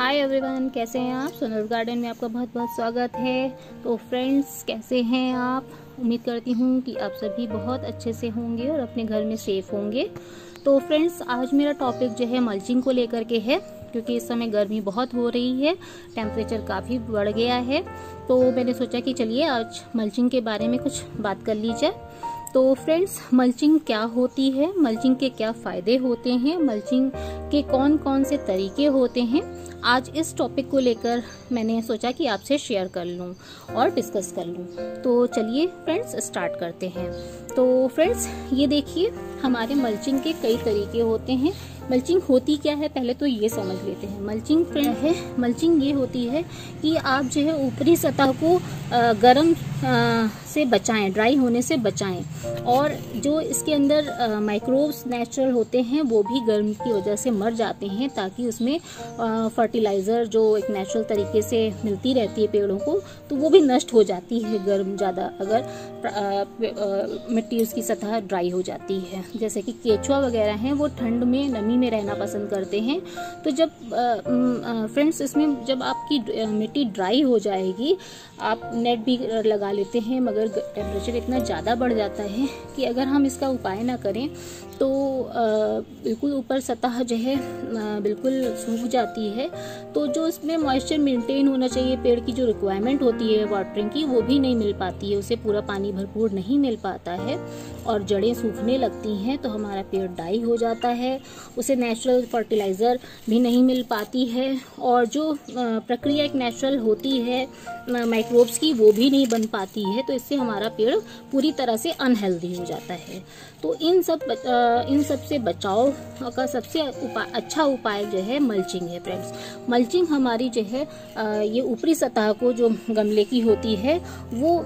Hi everyone कैसे हैं आप? सोनर गार्डन में आपका बहुत बहुत स्वागत है। तो फ्रेंड्स कैसे हैं आप? उम्मीद करती हूँ कि आप सभी बहुत अच्छे से होंगे और अपने घर में सेफ़ होंगे। तो फ्रेंड्स आज मेरा टॉपिक जो है मल्चिंग को लेकर के है, क्योंकि इस समय गर्मी बहुत हो रही है टेम्परेचर काफ़ी बढ़ गया है। तो मैंने सोचा कि चलिए आज मल्चिंग के बारे में कुछ बात कर लीजिए तो फ्रेंड्स मल्चिंग क्या होती है? मल्चिंग के क्या फ़ायदे होते हैं? मल्चिंग के कौन कौन से तरीके होते हैं? आज इस टॉपिक को लेकर मैंने सोचा कि आपसे शेयर कर लूँ और डिस्कस कर लूँ। तो चलिए फ्रेंड्स स्टार्ट करते हैं। तो फ्रेंड्स ये देखिए हमारे मल्चिंग के कई तरीके होते हैं। मल्चिंग होती क्या है? पहले तो ये समझ लेते हैं। मल्चिंग फ्रेंड है? मल्चिंग ये होती है कि आप जो है ऊपरी सतह को गर्म से बचाएँ ड्राई होने से बचाएँ। और जो इसके अंदर माइक्रोब्स नेचुरल होते हैं वो भी गर्म की वजह से मर जाते हैं ताकि उसमें फर्टिलाइज़र जो एक नेचुरल तरीके से मिलती रहती है पेड़ों को तो वो भी नष्ट हो जाती है गर्म ज़्यादा। अगर मिट्टी उसकी सतह ड्राई हो जाती है। जैसे कि केचुआ वगैरह हैं, वो ठंड में, नमी में रहना पसंद करते हैं। तो जब फ्रेंड्स इसमें जब आपकी मिट्टी ड्राई हो जाएगी, आप नेट भी लगा लेते हैं, मगर टेम्परेचर इतना ज़्यादा बढ़ जाता है कि अगर हम इसका उपाय ना करें तो बिल्कुल ऊपर सतह जो है बिल्कुल सूख जाती है। तो जो इसमें मॉइस्चर मेंटेन होना चाहिए, पेड़ की जो रिक्वायरमेंट होती है वाटरिंग की, वो भी नहीं मिल पाती है। उसे पूरा पानी भरपूर नहीं मिल पाता है। और जड़ें सूखने लगती हैं तो हमारा पेड़ डाई हो जाता है। उसे नेचुरल फर्टिलाइज़र भी नहीं मिल पाती है और जो प्रक्रिया एक नेचुरल होती है माइक्रोब्स की, वो भी नहीं बन पाती है तो इससे हमारा पेड़ पूरी तरह से अनहेल्दी हो जाता है। तो इन सब इन सबसे बचाव का सबसे उपाय अच्छा उपाय जो है मल्चिंग है फ्रेंड्स मल्चिंग हमारी जो है ये ऊपरी सतह को जो गमले की होती है, वो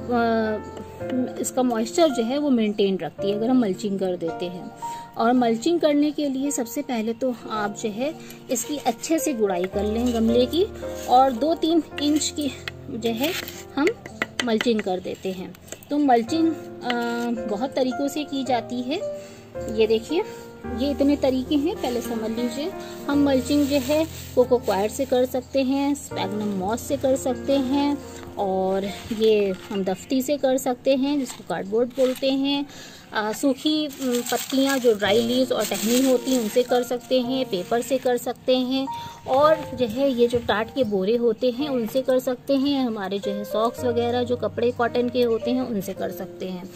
इसका मॉइस्चर जो है वो मेंटेन रखती है, अगर हम मल्चिंग कर देते हैं। और मल्चिंग करने के लिए सबसे पहले तो आप जो है, इसकी अच्छे से गुड़ाई कर लें गमले की, और दो तीन इंच की जो है, हम मल्चिंग कर देते हैं। तो मल्चिंग बहुत तरीक़ों से की जाती है। ये देखिए। ये इतने तरीके हैं, पहले समझ लीजिए। हम मल्चिंग जो है, कोको क्वायर से कर सकते हैं, स्पैगनम मॉस से कर सकते हैं, और ये हम दफ्ती से कर सकते हैं, जिसको कार्डबोर्ड बोलते हैं। सूखी पत्तियाँ जो ड्राई लीव्स और टहनी होती हैं, उनसे कर सकते हैं पेपर से कर सकते हैं, और जो है, ये जो टाट के बोरे होते हैं, उनसे कर सकते हैं। हमारे जो है सॉक्स वगैरह, जो कपड़े कॉटन के होते हैं, उनसे कर सकते हैं।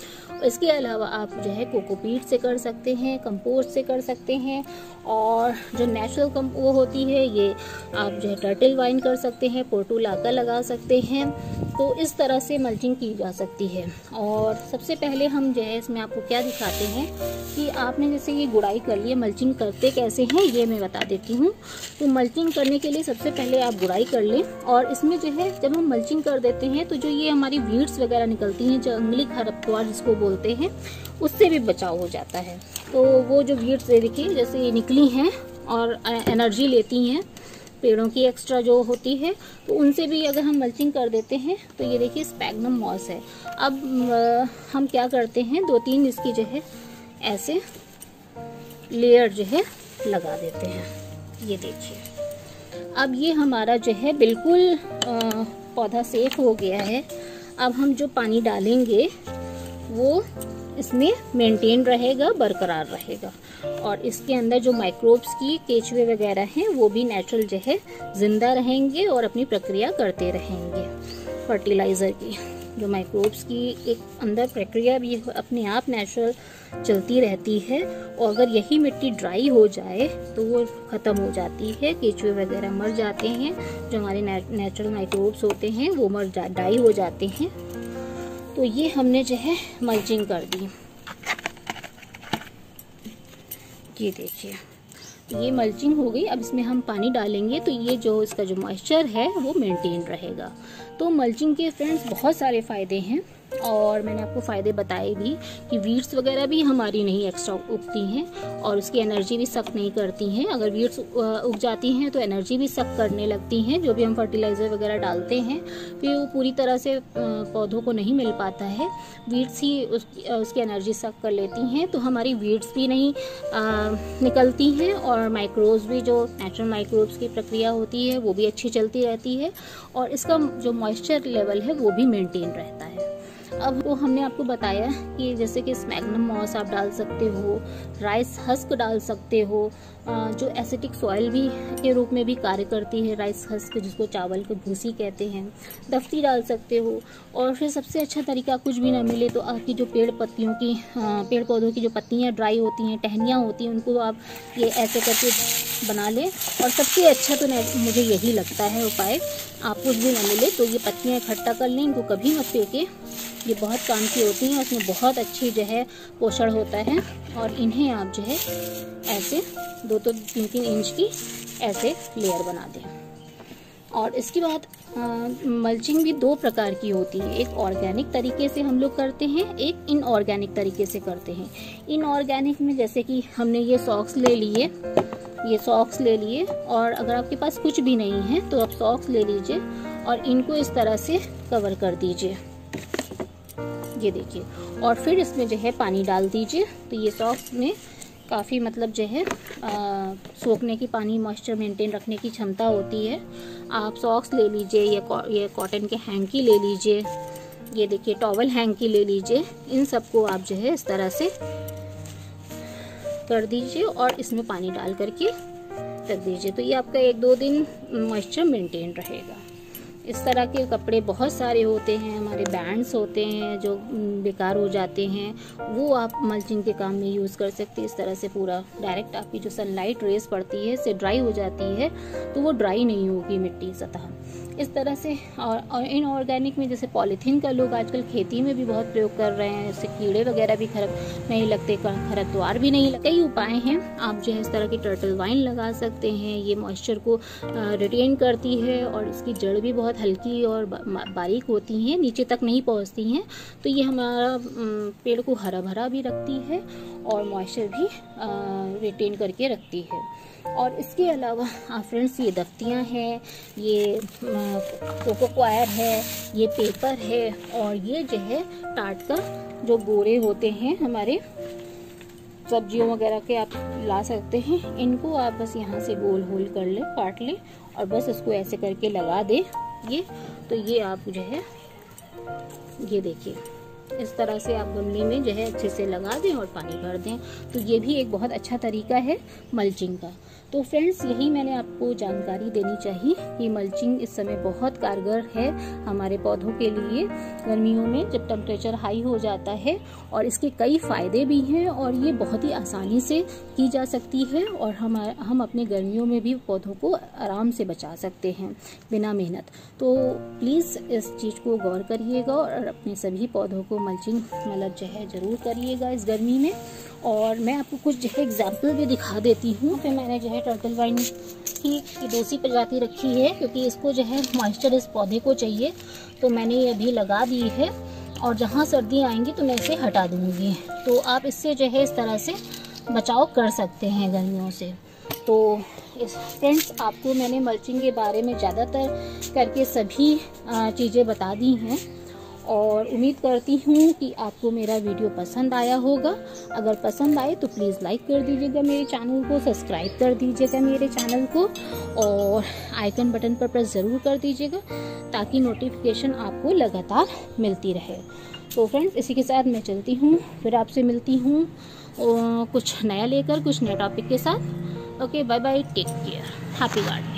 इसके अलावा आप जो है कोकोपीट से कर सकते हैं, कंपोस्ट से कर सकते हैं और जो नेचुरल कम वो होती है, ये आप जो है टर्टल वाइन कर सकते हैं, पोर्टुलाका लगा सकते हैं तो इस तरह से मल्चिंग की जा सकती है। और सबसे पहले हम जो है इसमें आपको क्या दिखाते हैं कि आपने जैसे ये गुड़ाई कर लिया मल्चिंग करते कैसे हैं, ये मैं बता देती हूँ। तो मल्चिंग करने के लिए सबसे पहले आप गुड़ाई कर लें और इसमें जो है जब हम मल्चिंग कर देते हैं तो जो ये हमारी वीड्स वगैरह निकलती हैं, जो जंगली खरपतवार जिसको बोलते हैं, उससे भी बचाव हो जाता है। तो वो जो वीड्स देखिए, जैसे ये निकली हैं और एनर्जी लेती हैं, पेड़ों की एक्स्ट्रा जो होती है तो उनसे भी अगर हम मल्चिंग कर देते हैं तो ये देखिए स्पैगनम मॉस है। अब हम क्या करते हैं दो तीन इसकी जो है, ऐसे लेयर जो है, लगा देते हैं। ये देखिए। अब ये हमारा जो है, बिल्कुल पौधा सेफ़ हो गया है। अब हम जो पानी डालेंगे वो इसमें मेंटेन रहेगा, बरकरार रहेगा। और इसके अंदर जो माइक्रोब्स की केचुए वगैरह हैं, वो भी नेचुरल जो है, ज़िंदा रहेंगे और अपनी प्रक्रिया करते रहेंगे। फर्टिलाइज़र की जो माइक्रोब्स की एक अंदर प्रक्रिया भी अपने आप नेचुरल चलती रहती है। और अगर यही मिट्टी ड्राई हो जाए तो वो ख़त्म हो जाती है, केचुए वगैरह मर जाते हैं। जो हमारे नेचुरल माइक्रोब्स होते हैं, वो मर जा ड्राई हो जाते हैं। तो ये हमने जो है मल्चिंग कर दी। ये देखिए, ये मल्चिंग हो गई। अब इसमें हम पानी डालेंगे तो ये जो इसका जो मॉइस्चर है वो मेंटेन रहेगा। तो मल्चिंग के फ्रेंड्स बहुत सारे फ़ायदे हैं। और मैंने आपको फ़ायदे बताए भी कि वीड्स वगैरह भी हमारी नहीं एक्स्ट्रा उगती हैं और उसकी एनर्जी भी सक नहीं करती हैं। अगर वीड्स उग जाती हैं तो एनर्जी भी सक करने लगती हैं। जो भी हम फर्टिलाइज़र वगैरह डालते हैं फिर वो पूरी तरह से पौधों को नहीं मिल पाता है। वीड्स ही उस, उसकी एनर्जी सक कर लेती हैं। तो हमारी वीड्स भी नहीं आ, निकलती हैं और माइक्रोब्स भी जो नेचुरल माइक्रोब्स की प्रक्रिया होती है वो भी अच्छी चलती रहती है और इसका जो मॉइस्चर लेवल है वो भी मेनटेन रहता है। अब वो हमने आपको बताया कि जैसे कि स्मैगनम मॉस आप डाल सकते हो, राइस हस्क डाल सकते हो जो एसिटिक सॉइल भी के रूप में भी कार्य करती है, राइस हस्क जिसको चावल की भूसी कहते हैं, दफ्ती डाल सकते हो। और फिर सबसे अच्छा तरीका कुछ भी ना मिले तो आपकी जो पेड़ पत्तियों की पेड़ पौधों की जो पत्तियाँ ड्राई होती हैं, टहनियाँ होती हैं, उनको आप ये ऐसे करके बना लें और सबसे अच्छा तो मुझे यही लगता है उपाय, आप कुछ भी ना मिले तो ये पत्तियाँ इकट्ठा कर लें, इनको कभी मत फेंकें। ये बहुत काम की होती हैं उसमें बहुत अच्छी जो है पोषण होता है और इन्हें आप जो है ऐसे दो तो तीन तीन इंच की ऐसे लेयर बना दें। और इसके बाद मल्चिंग भी दो प्रकार की होती है। एक ऑर्गेनिक तरीके से हम लोग करते हैं, एक इनऑर्गेनिक तरीके से करते हैं। इनऑर्गेनिक में जैसे कि हमने ये सॉक्स ले लिए ये सॉक्स ले लिए और अगर आपके पास कुछ भी नहीं है तो आप सॉक्स ले लीजिए और इनको इस तरह से कवर कर दीजिए। ये देखिए, और फिर इसमें जो है पानी डाल दीजिए। तो ये सॉक्स में काफ़ी मतलब जो है सोखने की पानी मॉइस्चर मेंटेन रखने की क्षमता होती है। आप सॉक्स ले लीजिए या ये कॉटन के हैंकी ले लीजिए। ये देखिए टॉवल हैंकी ले लीजिए। इन सबको आप जो है इस तरह से कर दीजिए और इसमें पानी डाल करके रख दीजिए। तो ये आपका एक दो दिन मॉइस्चर मेंटेन रहेगा। इस तरह के कपड़े बहुत सारे होते हैं हमारे बैंड्स होते हैं जो बेकार हो जाते हैं वो आप मल्चिंग के काम में यूज़ कर सकते। हैं इस तरह से पूरा डायरेक्ट आपकी जो सनलाइट रेस पड़ती है से ड्राई हो जाती है तो वो ड्राई नहीं होगी मिट्टी सतह। इस तरह से और, और इन ऑर्गेनिक में जैसे पॉलीथीन का लोग आजकल खेती में भी बहुत प्रयोग कर रहे हैं इससे कीड़े वगैरह भी खरब नहीं लगते खरपतवार भी नहीं लगते कई उपाय हैं। आप जो है इस तरह की टर्टल वाइन लगा सकते हैं ये मॉइस्चर को रिटेन करती है और इसकी जड़ भी बहुत हल्की और बारीक होती हैं, नीचे तक नहीं पहुँचती हैं तो ये हमारा पेड़ को हरा भरा भी रखती है और मॉइस्चर भी रिटेन करके रखती है। और इसके अलावा फ्रेंड्स ये दफ्तियाँ हैं, ये कोको क्वायर है, ये पेपर है और ये जो है टाट का जो बोरे होते हैं हमारे सब्जियों वगैरह के आप ला सकते हैं। इनको आप बस यहाँ से गोल होल कर ले, काट लें और बस इसको ऐसे करके लगा दें। ये तो ये आप जो है ये देखिए। इस तरह से आप गमले में जो है अच्छे से लगा दें और पानी भर दें। तो ये भी एक बहुत अच्छा तरीका है मल्चिंग का। तो फ्रेंड्स यही मैंने आपको जानकारी देनी चाहिए कि मल्चिंग इस समय बहुत कारगर है हमारे पौधों के लिए। गर्मियों में जब टेम्परेचर हाई हो जाता है और इसके कई फ़ायदे भी हैं और ये बहुत ही आसानी से की जा सकती है और हम हम अपने गर्मियों में भी पौधों को आराम से बचा सकते हैं बिना मेहनत। तो प्लीज़ इस चीज़ को गौर करिएगा और अपने सभी पौधों को मल्चिंग मतलब जो है ज़रूर करिएगा इस गर्मी में। और मैं आपको कुछ जो है एग्ज़ाम्पल भी दिखा देती हूँ। फिर मैंने जो है टर्टल वाइन की दूसरी प्रजाति रखी है, क्योंकि इसको जो है मॉइस्चर इस पौधे को चाहिए। तो मैंने ये अभी लगा दी है, और जहाँ सर्दी आएँगी तो मैं इसे हटा दूँगी। तो आप इससे जो है इस तरह से बचाव कर सकते हैं गर्मियों से। तो इस फ्रेंड्स आपको मैंने मल्चिंग के बारे में ज़्यादातर करके सभी चीज़ें बता दी हैं। और उम्मीद करती हूँ कि आपको मेरा वीडियो पसंद आया होगा। अगर पसंद आए तो प्लीज़ लाइक कर दीजिएगा मेरे चैनल को सब्सक्राइब कर दीजिएगा मेरे चैनल को और आइकन बटन पर प्रेस ज़रूर कर दीजिएगा ताकि नोटिफिकेशन आपको लगातार मिलती रहे। तो फ्रेंड्स इसी के साथ मैं चलती हूँ, फिर आपसे मिलती हूँ कुछ नया लेकर, कुछ नए टॉपिक के साथ। Okay bye bye take care happy gardening